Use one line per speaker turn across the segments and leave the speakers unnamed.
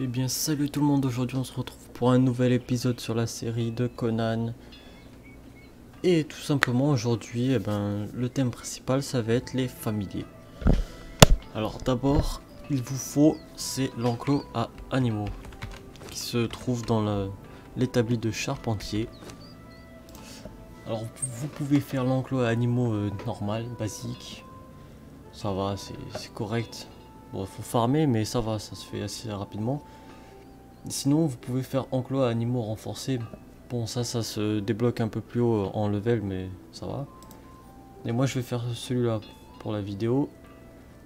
Eh bien salut tout le monde, aujourd'hui on se retrouve pour un nouvel épisode sur la série de Conan. Et tout simplement aujourd'hui, eh ben, le thème principal ça va être les familiers. Alors d'abord, il vous faut, c'est l'enclos à animaux, qui se trouve dans l'établi de Charpentier. Alors vous pouvez faire l'enclos à animaux euh, normal, basique, ça va, c'est correct. Bon, il faut farmer, mais ça va, ça se fait assez rapidement. Sinon, vous pouvez faire enclos à animaux renforcés. Bon, ça, ça se débloque un peu plus haut en level, mais ça va. Et moi, je vais faire celui-là pour la vidéo.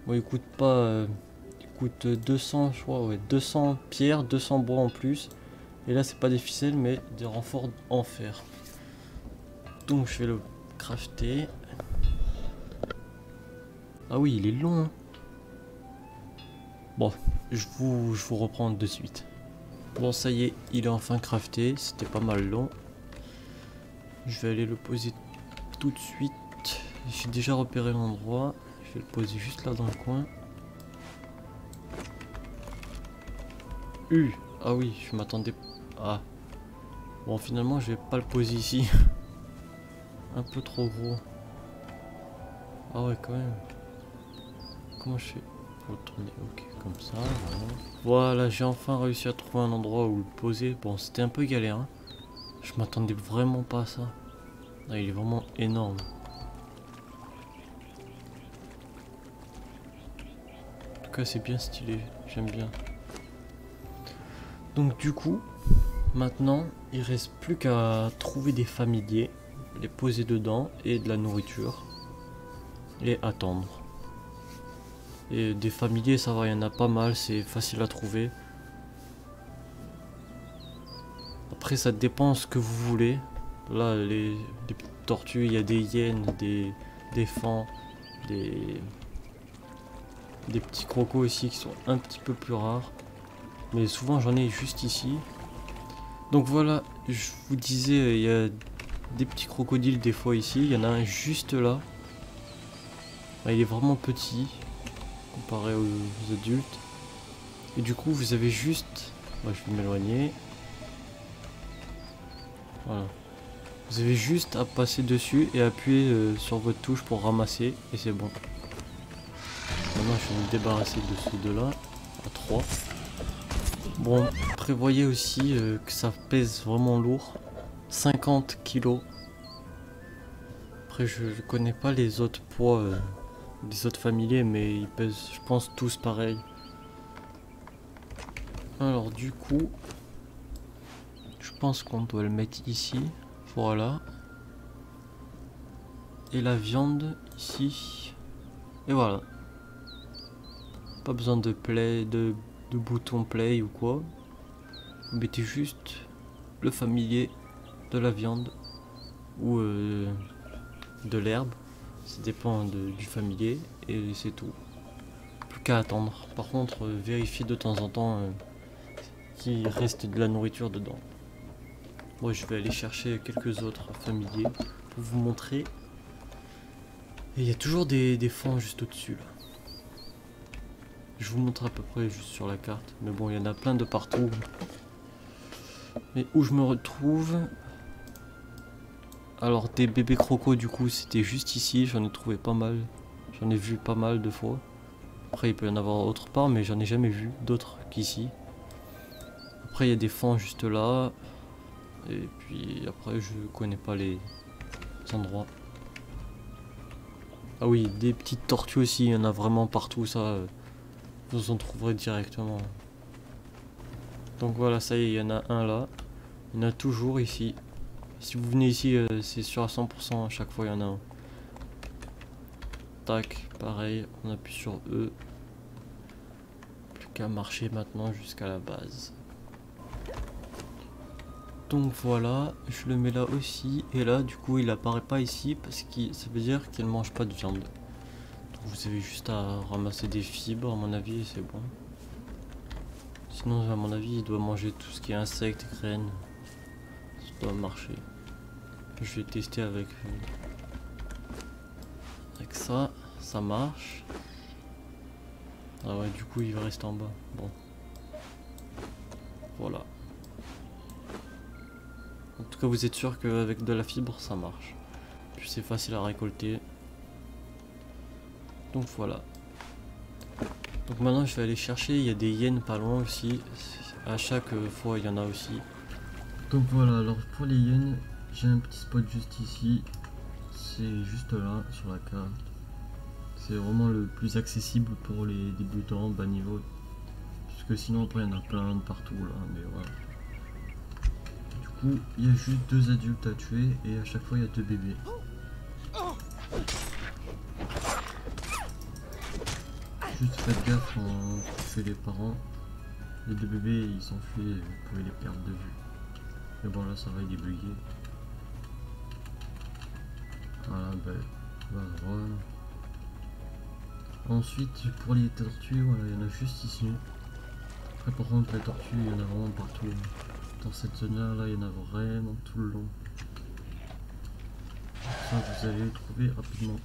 Bon, il coûte pas... Euh, il coûte 200, je crois, ouais, 200 pierres, 200 bois en plus. Et là, c'est pas des ficelles, mais des renforts en fer. Donc, je vais le crafter. Ah oui, il est long. Hein. Bon, je vous, je reprends de suite. Bon, ça y est, il est enfin crafté. C'était pas mal long. Je vais aller le poser tout de suite. J'ai déjà repéré l'endroit. Je vais le poser juste là dans le coin. U. Ah oui, je m'attendais... Ah. Bon, finalement, je vais pas le poser ici. Un peu trop gros. Ah ouais, quand même. Comment je fais? Voilà, j'ai enfin réussi à trouver un endroit où le poser. Bon, c'était un peu galère. Hein. Je m'attendais vraiment pas à ça. Ah, il est vraiment énorme. En tout cas, c'est bien stylé. J'aime bien. Donc du coup, maintenant, il reste plus qu'à trouver des familiers, les poser dedans et de la nourriture et attendre. Et des familiers, ça va, il y en a pas mal, c'est facile à trouver. Après, ça dépend ce que vous voulez. Là, les, petites tortues, il y a des hyènes, des, des fans, des, des petits crocos ici qui sont un petit peu plus rares. Mais souvent, j'en ai juste ici. Donc voilà, je vous disais, il y a des petits crocodiles des fois ici. Il y en a un juste là. Il est vraiment petit comparé aux adultes. Et du coup, vous avez juste... Moi, je vais m'éloigner. Voilà. Vous avez juste à passer dessus et appuyer euh, sur votre touche pour ramasser et c'est bon. Maintenant, je vais me débarrasser de ceux de là à 3. Bon, prévoyez aussi euh, que ça pèse vraiment lourd. 50 kg. Après, je, connais pas les autres poids euh, des autres familiers, mais ils pèsent, je pense, tous pareil. Alors du coup, je pense qu'on doit le mettre ici. Voilà. Et la viande ici. Et voilà. Pas besoin de play, de, de bouton play ou quoi. Vous mettez juste le familier de la viande ou euh, de l'herbe. Ça dépend du familier et c'est tout. Plus qu'à attendre. Par contre, euh, vérifiez de temps en temps euh, qu'il reste de la nourriture dedans. Moi, je vais aller chercher quelques autres familiers pour vous montrer. Et il y a toujours des, des fonds juste au-dessus là. Je vous montre à peu près juste sur la carte. Mais bon, il y en a plein de partout. Mais où je me retrouve, alors des bébés crocos du coup c'était juste ici, j'en ai trouvé pas mal. J'en ai vu pas mal de fois. Après il peut y en avoir autre part mais j'en ai jamais vu d'autres qu'ici. Après il y a des fonds juste là. Et puis après je connais pas les endroits. Ah oui, des petites tortues aussi, il y en a vraiment partout ça. Vous en trouverez directement. Donc voilà, ça y est, il y en a un là. Il y en a toujours ici. Si vous venez ici, euh, c'est sûr à 100%, à chaque fois il y en a un. Tac, pareil, on appuie sur E. Plus qu'à marcher maintenant jusqu'à la base. Donc voilà, je le mets là aussi. Et là, du coup, il apparaît pas ici parce que ça veut dire qu'il mange pas de viande. Donc vous avez juste à ramasser des fibres, à mon avis, c'est bon. Sinon, à mon avis, il doit manger tout ce qui est insectes, graines doit marcher. Je vais tester euh, avec, ça, ça marche. Ah ouais, du coup, il reste en bas. Bon. Voilà. En tout cas, vous êtes sûr qu'avec de la fibre, ça marche. Puis c'est facile à récolter. Donc voilà. Donc maintenant, je vais aller chercher. Il y a des yens pas loin aussi. À chaque fois, il y en a aussi. Donc voilà, alors pour les hyènes, j'ai un petit spot juste ici. C'est juste là, sur la carte. C'est vraiment le plus accessible pour les débutants bas niveau. Parce que sinon après il y en a plein de partout là, mais voilà. Du coup, il y a juste deux adultes à tuer et à chaque fois il y a deux bébés. Juste faites gaffe quand tu fais les parents. Les deux bébés ils s'enfuient et vous pouvez les perdre de vue. Mais bon là ça va il est. Voilà ben voilà. Ensuite, pour les tortues, voilà, il y en a juste ici. Après, par contre, les tortues, il y en a vraiment partout. Dans cette zone-là, là, il y en a vraiment tout le long. Ça, vous allez le trouver rapidement.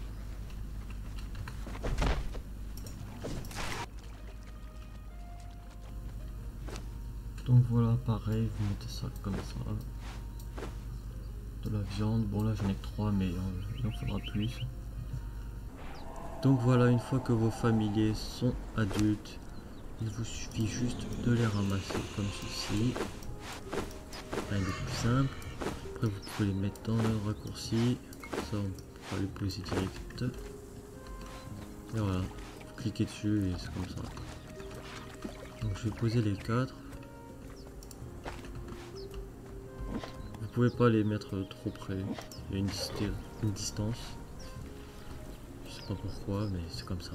Donc voilà, pareil, vous mettez ça comme ça. De la viande, bon là j'en ai que 3 mais euh, il en faudra plus. Donc voilà, une fois que vos familiers sont adultes, il vous suffit juste de les ramasser comme ceci. Rien de plus simple. Après vous pouvez les mettre dans le raccourci, comme ça on pourra les poser direct. Et voilà, vous cliquez dessus et c'est comme ça. Donc je vais poser les 4. Pouvez pas les mettre trop près, il y a une, distance pourquoi, mais c'est comme ça.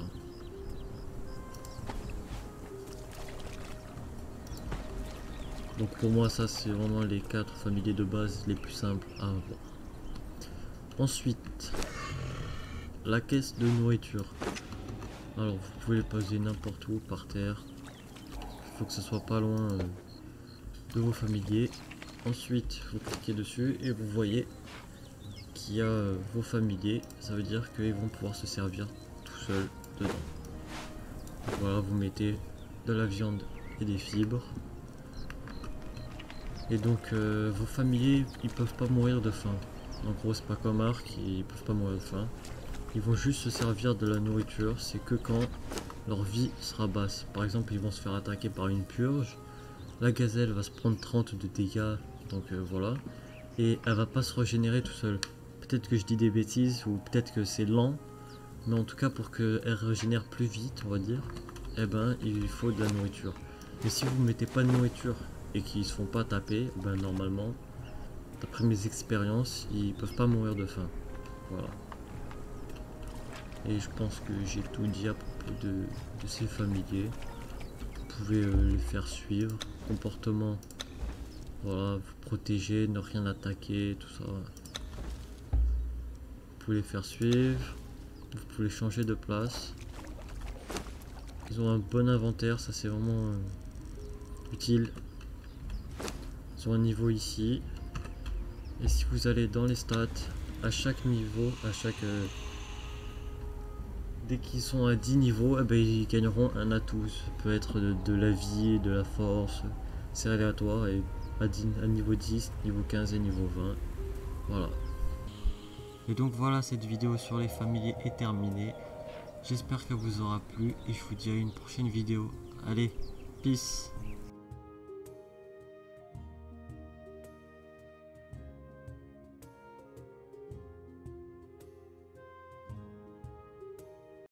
Donc pour moi ça c'est vraiment les quatre familiers de base les plus simples à avoir. Ensuite, la caisse de nourriture. Alors vous pouvez les poser n'importe où par terre. Il faut que ce soit pas loin euh, de vos familiers. Ensuite, vous cliquez dessus et vous voyez y a euh, vos familiers, ça veut dire qu'ils vont pouvoir se servir tout seuls dedans. Voilà, vous mettez de la viande et des fibres. Et donc euh, vos familiers, ils peuvent pas mourir de faim. En gros, c'est pas comme Arc, ils peuvent pas mourir de faim. Ils vont juste se servir de la nourriture, c'est que quand leur vie sera basse. Par exemple, ils vont se faire attaquer par une purge. La gazelle va se prendre 30 de dégâts, donc euh, voilà. Et elle va pas se régénérer tout seul. Peut-être que je dis des bêtises ou peut-être que c'est lent. Mais en tout cas pour qu'elle régénère plus vite on va dire. Eh ben il faut de la nourriture. Mais si vous mettez pas de nourriture et qu'ils se font pas taper, ben normalement, d'après mes expériences, ils peuvent pas mourir de faim. Voilà. Et je pense que j'ai tout dit à propos de, de ces familiers. Vous pouvez euh, les faire suivre. Comportement. Voilà, vous protéger, ne rien attaquer, tout ça les faire suivre. Vous pouvez changer de place. Ils ont un bon inventaire, ça c'est vraiment euh, utile. Ils ont un niveau ici. Et si vous allez dans les stats, à chaque niveau, à chaque... Euh, dès qu'ils sont à 10 niveaux, eh ben, ils gagneront un atout. Ça peut être de, la vie, de la force. C'est aléatoire. Et à, 10, à niveau 10, niveau 15 et niveau 20. Voilà. Et donc voilà, cette vidéo sur les familiers est terminée. J'espère qu'elle vous aura plu et je vous dis à une prochaine vidéo. Allez, peace